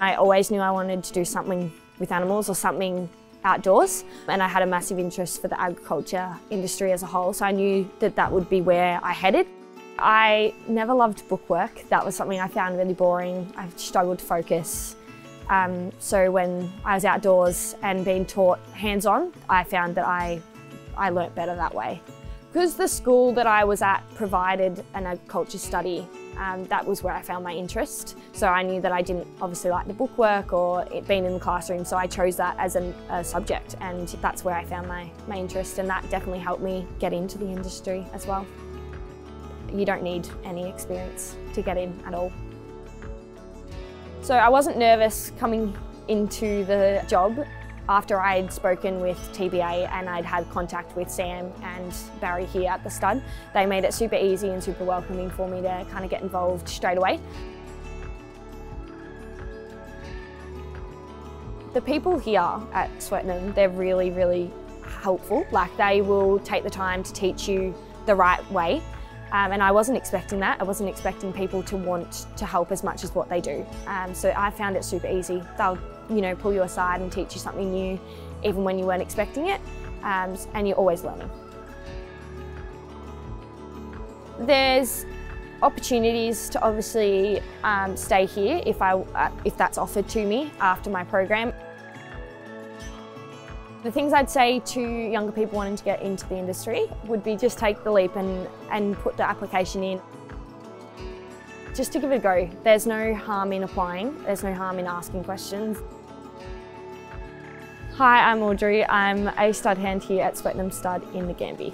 I always knew I wanted to do something with animals or something outdoors and I had a massive interest for the agriculture industry as a whole so I knew that that would be where I headed. I never loved bookwork, that was something I found really boring, I struggled to focus. Um, so when I was outdoors and being taught hands-on, I found that I, I learnt better that way. Because the school that I was at provided an agriculture study, um, that was where I found my interest. So I knew that I didn't obviously like the bookwork or it being in the classroom, so I chose that as an, a subject and that's where I found my, my interest and that definitely helped me get into the industry as well. You don't need any experience to get in at all. So I wasn't nervous coming into the job after I'd spoken with TBA and I'd had contact with Sam and Barry here at the stud, they made it super easy and super welcoming for me to kind of get involved straight away. The people here at Swettenham, they're really, really helpful. Like they will take the time to teach you the right way um, and I wasn't expecting that. I wasn't expecting people to want to help as much as what they do. Um, so I found it super easy. They'll, you know, pull you aside and teach you something new, even when you weren't expecting it, um, and you're always learning. There's opportunities to obviously um, stay here if, I, uh, if that's offered to me after my program. The things I'd say to younger people wanting to get into the industry would be just take the leap and, and put the application in. Just to give it a go. There's no harm in applying, there's no harm in asking questions. Hi, I'm Audrey. I'm a stud hand here at Swettenham Stud in Nagambie.